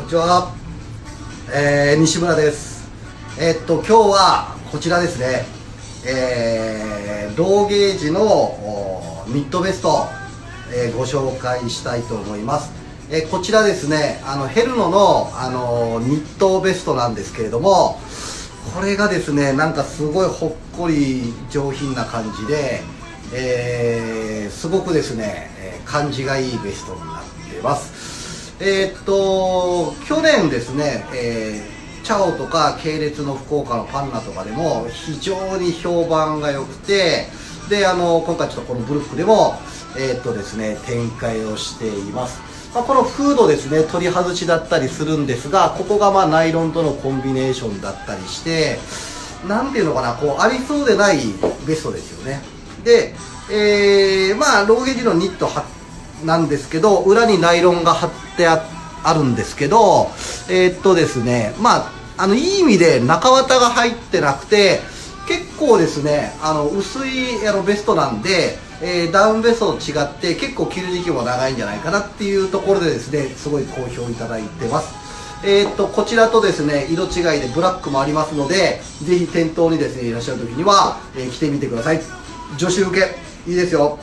こんにちは、えー、西村です。えー、っと今日はこちらですね。えー、ローゲージのニットベスト、えー、ご紹介したいと思います、え、こちらですね。あのヘルノの、あのニットベストなんですけれどもこれがですねなんかすごいほっこり上品な感じで、えー、すごくですね感じがいいベストになってます。えー、っと去年ですね、えー、チャオとか系列の福岡のパンナとかでも非常に評判が良くてであの今回ちょっとこのブルックでもえー、っとですね展開をしています。まあ、このフードですね取り外しだったりするんですがここがまあナイロンとのコンビネーションだったりして何ていうのかなこうありそうでないベストですよね。で、えー、まあローゲージのニットなんですけど裏にナイロンが貼ってあるんですけどえー、っとですねまああのいい意味で中綿が入ってなくて結構ですねあの薄いあのベストなんでえー、ダウンベストと違って結構着る時期も長いんじゃないかなっていうところでですねすごい好評いただいてます。えー、っとこちらとですね色違いでブラックもありますのでぜひ店頭にですねいらっしゃる時には、えー、着てみてください。女子受けいいですよ。